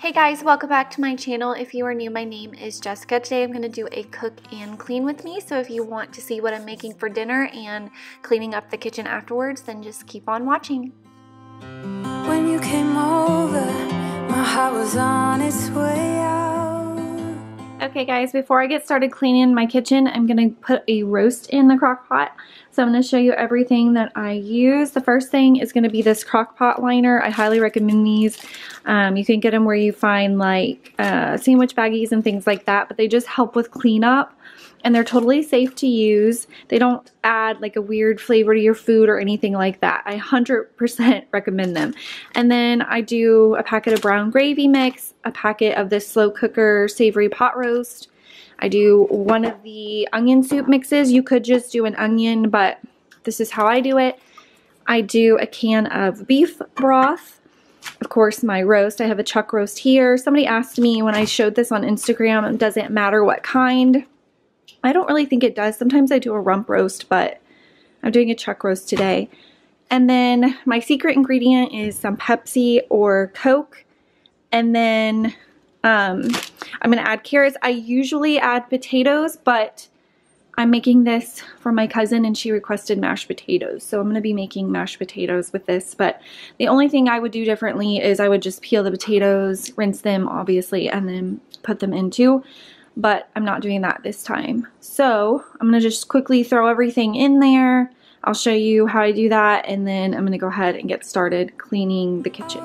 Hey guys, welcome back to my channel. If you are new, my name is Jessica. Today I'm going to do a cook and clean with me. So if you want to see what I'm making for dinner and cleaning up the kitchen afterwards, then just keep on watching. When you came over, my heart was on its way out. Okay guys, before I get started cleaning my kitchen, I'm going to put a roast in the crock pot. So I'm going to show you everything that I use. The first thing is going to be this crock pot liner. I highly recommend these. Um, you can get them where you find like uh, sandwich baggies and things like that, but they just help with cleanup and they're totally safe to use. They don't add like a weird flavor to your food or anything like that. I 100% recommend them. And then I do a packet of brown gravy mix, a packet of this slow cooker savory pot roast, I do one of the onion soup mixes. You could just do an onion, but this is how I do it. I do a can of beef broth. Of course, my roast. I have a chuck roast here. Somebody asked me when I showed this on Instagram, does it matter what kind? I don't really think it does. Sometimes I do a rump roast, but I'm doing a chuck roast today. And then my secret ingredient is some Pepsi or Coke. And then um, I'm going to add carrots. I usually add potatoes, but I'm making this for my cousin and she requested mashed potatoes. So I'm going to be making mashed potatoes with this. But the only thing I would do differently is I would just peel the potatoes, rinse them obviously, and then put them into. But I'm not doing that this time. So I'm going to just quickly throw everything in there. I'll show you how I do that and then I'm going to go ahead and get started cleaning the kitchen.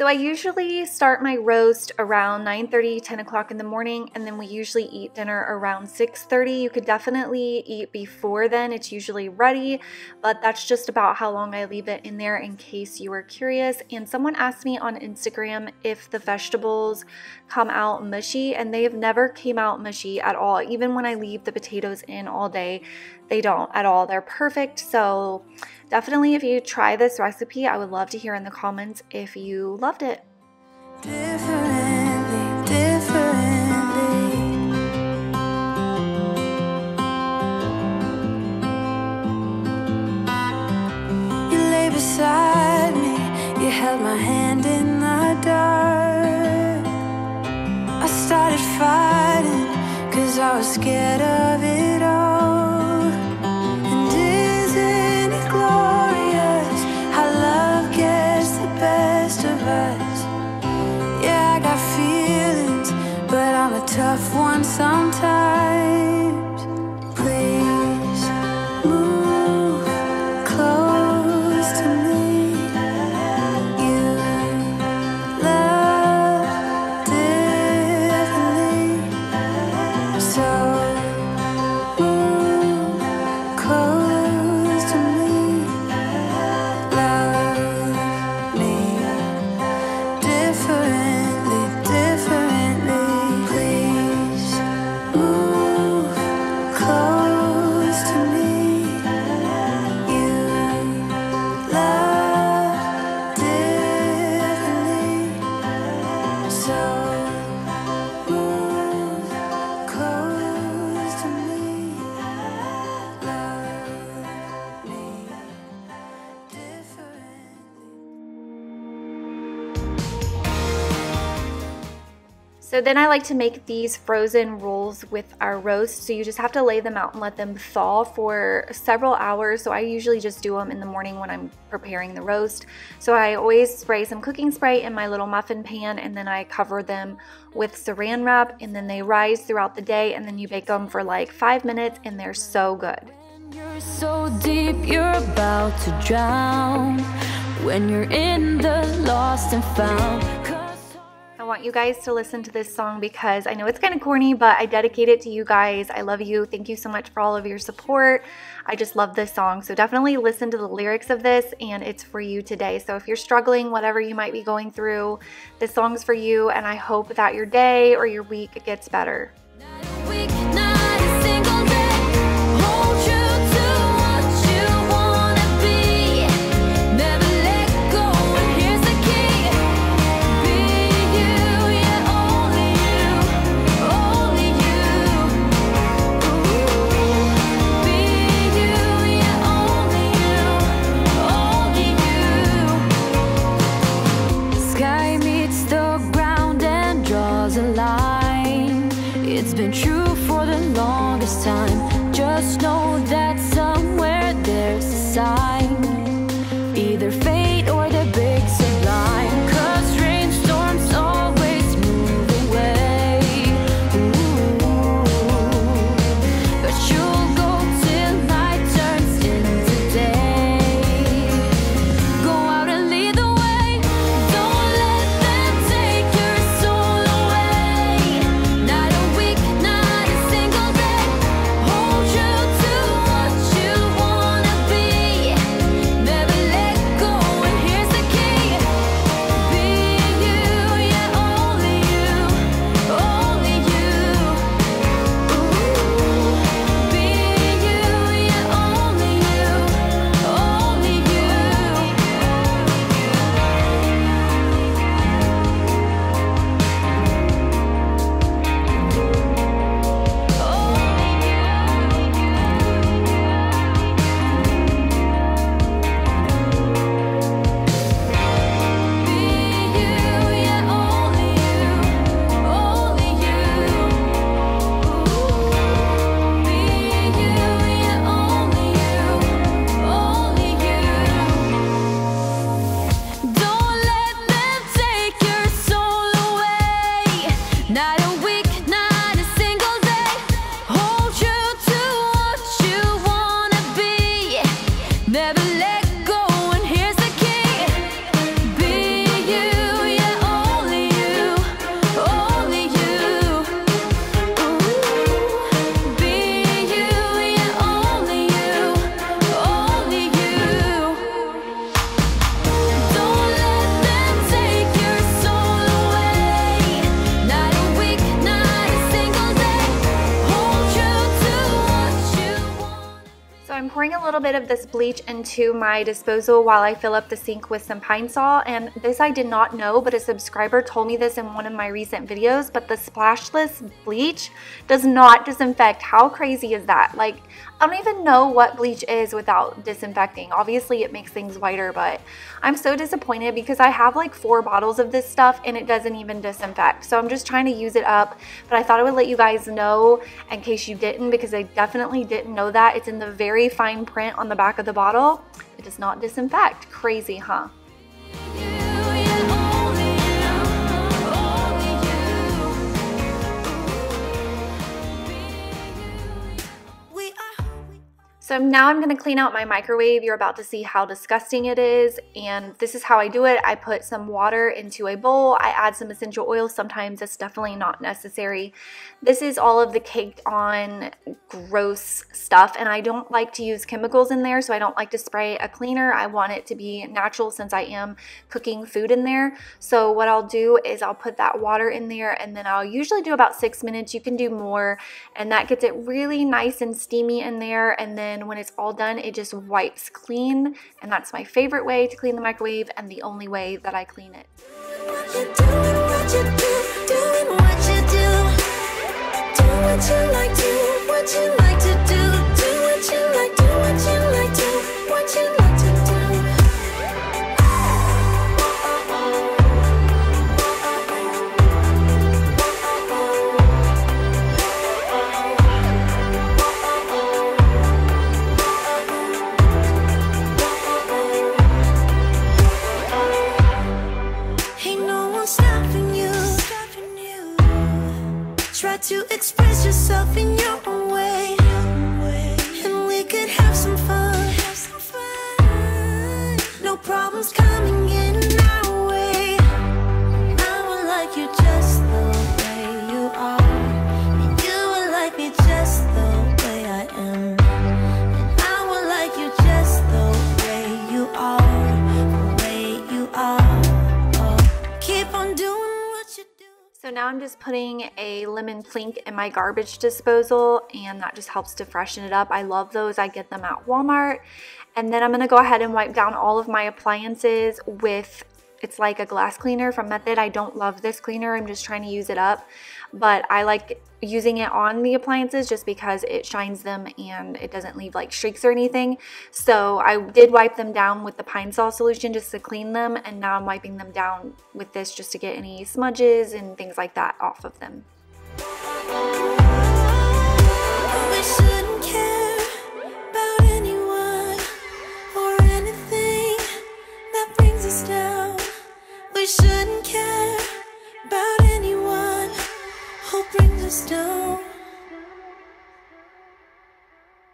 So I usually start my roast around 9:30, 10 o'clock in the morning, and then we usually eat dinner around 6:30. You could definitely eat before then; it's usually ready, but that's just about how long I leave it in there in case you are curious. And someone asked me on Instagram if the vegetables come out mushy, and they have never came out mushy at all. Even when I leave the potatoes in all day, they don't at all. They're perfect. So definitely if you try this recipe, I would love to hear in the comments if you loved it. Differently, differently. You lay beside me, you held my hand in the dark. I started fighting, cause I was scared of it you. So then I like to make these frozen rolls with our roast. So you just have to lay them out and let them thaw for several hours. So I usually just do them in the morning when I'm preparing the roast. So I always spray some cooking spray in my little muffin pan and then I cover them with saran wrap and then they rise throughout the day and then you bake them for like five minutes and they're so good. You're so deep, you're about to drown when you're in the lost and found want you guys to listen to this song because I know it's kind of corny, but I dedicate it to you guys. I love you. Thank you so much for all of your support. I just love this song. So definitely listen to the lyrics of this and it's for you today. So if you're struggling, whatever you might be going through, this song's for you and I hope that your day or your week gets better. This bleach into my disposal while I fill up the sink with some pine sol. And this I did not know, but a subscriber told me this in one of my recent videos, but the splashless bleach does not disinfect. How crazy is that? Like, I don't even know what bleach is without disinfecting. Obviously it makes things whiter, but I'm so disappointed because I have like four bottles of this stuff and it doesn't even disinfect. So I'm just trying to use it up, but I thought I would let you guys know in case you didn't because I definitely didn't know that. It's in the very fine print on the back of the bottle. It does not disinfect. Crazy, huh? So now I'm going to clean out my microwave. You're about to see how disgusting it is. And this is how I do it. I put some water into a bowl. I add some essential oil. Sometimes it's definitely not necessary. This is all of the caked on gross stuff. And I don't like to use chemicals in there. So I don't like to spray a cleaner. I want it to be natural since I am cooking food in there. So what I'll do is I'll put that water in there and then I'll usually do about six minutes. You can do more. And that gets it really nice and steamy in there. And then when it's all done, it just wipes clean. And that's my favorite way to clean the microwave and the only way that I clean it. What in your own way. Now I'm just putting a lemon plink in my garbage disposal and that just helps to freshen it up. I love those. I get them at Walmart. And then I'm going to go ahead and wipe down all of my appliances with it's like a glass cleaner from Method. I don't love this cleaner. I'm just trying to use it up. But I like using it on the appliances just because it shines them and it doesn't leave like streaks or anything. So I did wipe them down with the Pine Sol solution just to clean them. And now I'm wiping them down with this just to get any smudges and things like that off of them. just do.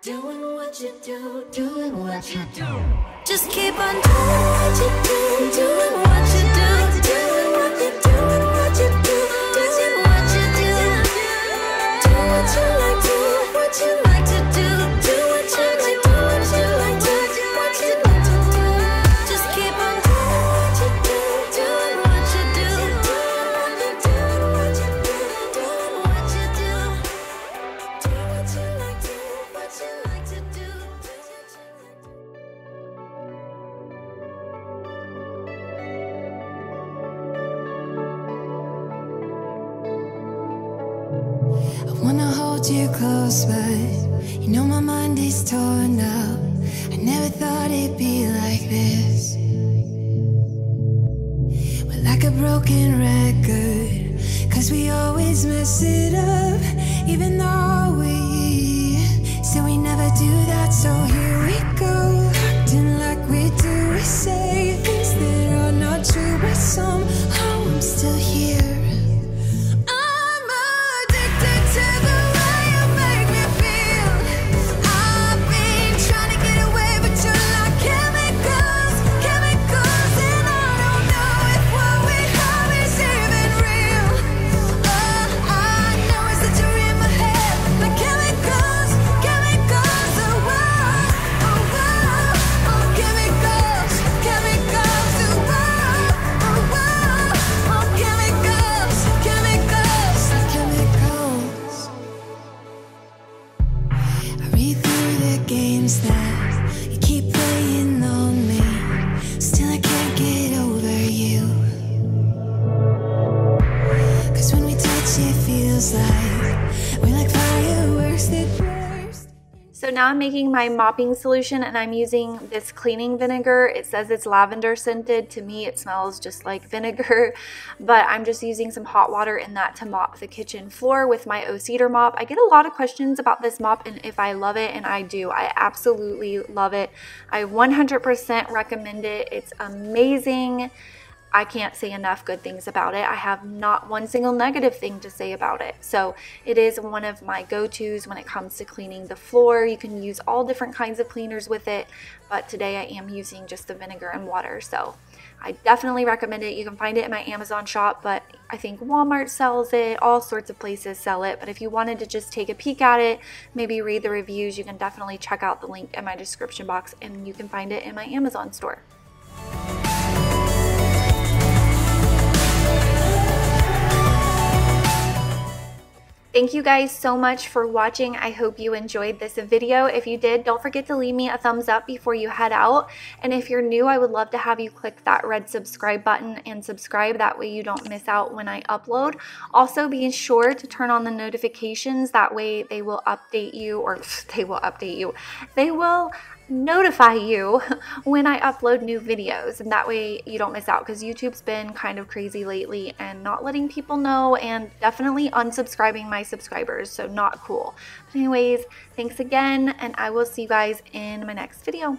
Doing what you do, doing what you do. Just keep on doing what you do. do. You close, but you know my mind is torn up. I never thought it'd be like this. We're like a broken record, cause we always mess it up, even though we say we never do that. So So now I'm making my mopping solution and I'm using this cleaning vinegar. It says it's lavender scented. To me, it smells just like vinegar, but I'm just using some hot water in that to mop the kitchen floor with my O Cedar mop. I get a lot of questions about this mop and if I love it, and I do. I absolutely love it. I 100% recommend it. It's amazing. I can't say enough good things about it. I have not one single negative thing to say about it. So it is one of my go-tos when it comes to cleaning the floor. You can use all different kinds of cleaners with it, but today I am using just the vinegar and water. So I definitely recommend it. You can find it in my Amazon shop, but I think Walmart sells it. All sorts of places sell it. But if you wanted to just take a peek at it, maybe read the reviews, you can definitely check out the link in my description box and you can find it in my Amazon store. Thank you guys so much for watching. I hope you enjoyed this video. If you did, don't forget to leave me a thumbs up before you head out. And if you're new, I would love to have you click that red subscribe button and subscribe. That way you don't miss out when I upload. Also, be sure to turn on the notifications. That way they will update you or they will update you. They will notify you when I upload new videos and that way you don't miss out because YouTube's been kind of crazy lately and not letting people know and definitely unsubscribing my subscribers so not cool. But anyways thanks again and I will see you guys in my next video